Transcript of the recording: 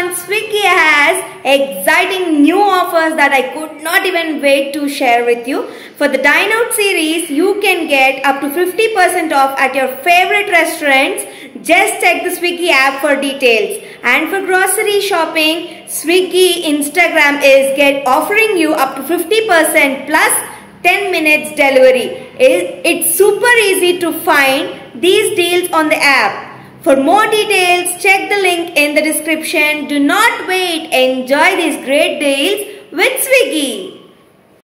everyone, Swiggy has exciting new offers that I could not even wait to share with you. For the Dine Out series, you can get up to 50% off at your favorite restaurants. Just check the Swiggy app for details. And for grocery shopping, Swiggy Instamart is get offering you up to 50% plus 10 minutes delivery. It's super easy to find these deals on the app. For more details, check the link in the description. Do not wait. Enjoy these great deals with Swiggy.